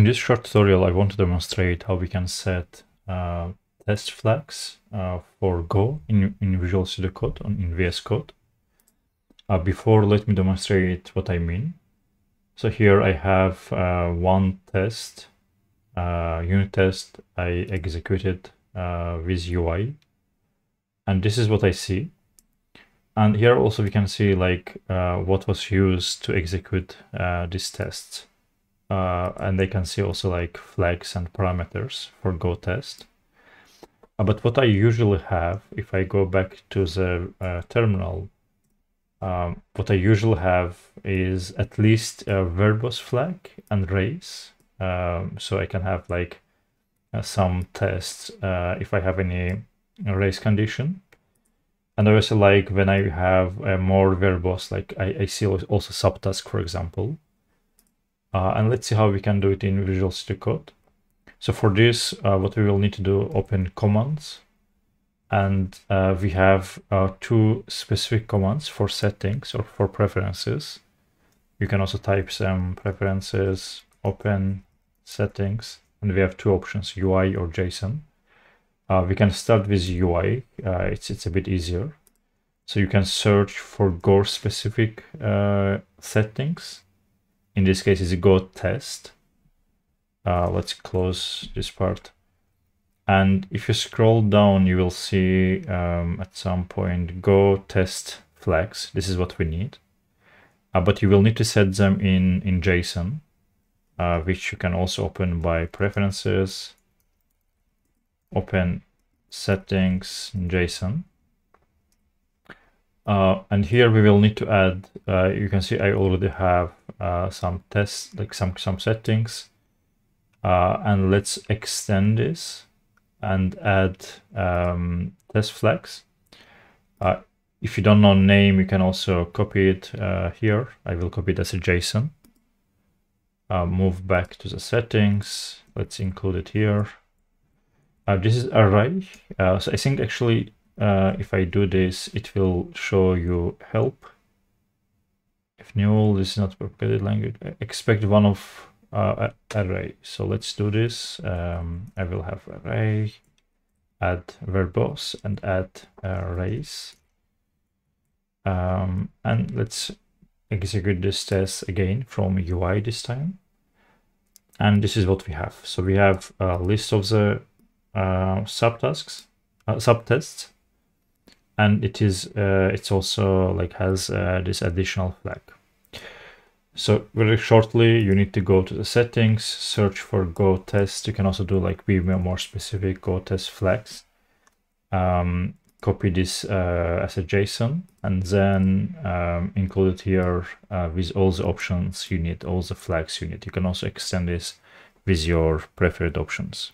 in this short tutorial, I want to demonstrate how we can set uh, test flags uh, for Go in, in Visual Studio Code on in VS Code. Uh, before, let me demonstrate what I mean. So here I have uh, one test, uh, unit test I executed uh, with UI. And this is what I see. And here also we can see like what was used to execute these tests uh, and they can see also like flags and parameters for Go test. Uh, but what I usually have, if I go back to the uh, terminal, um, what I usually have is at least a verbose flag and race. Um, so I can have like uh, some tests uh, if I have any race condition. And also like when I have a more verbose, like I, I see also subtask, for example, uh, and let's see how we can do it in Visual Studio Code. So for this, uh, what we will need to do, open commands. And uh, we have uh, two specific commands for settings or for preferences. You can also type some preferences, open settings, and we have two options, UI or JSON. Uh, we can start with UI, uh, it's, it's a bit easier. So you can search for Go specific settings in this case is a go test. Uh, let's close this part. And if you scroll down, you will see um, at some point go test flags. This is what we need. Uh, but you will need to set them in, in JSON, uh, which you can also open by preferences, open settings in JSON. Uh, and here we will need to add, uh, you can see I already have uh, some tests, like some, some settings. Uh, and let's extend this and add um, test flags. Uh, if you don't know name, you can also copy it uh, here. I will copy it as a JSON. move back to the settings. Let's include it here. this is array. so I think actually uh, if I do this, it will show you help. This is not propagated language, expect one of uh, array. So let's do this. Um, I will have array, add verbose and add arrays. Um, and let's execute this test again from UI this time. And this is what we have. So we have a list of the uh, subtasks, uh, subtests, and it is uh, it's also like has uh, this additional flag so very shortly you need to go to the settings search for go test. You can also do like be more specific go test flags um, copy this uh, as a json and then um, include it here uh, with all the options you need all the flags you need. You can also extend this with your preferred options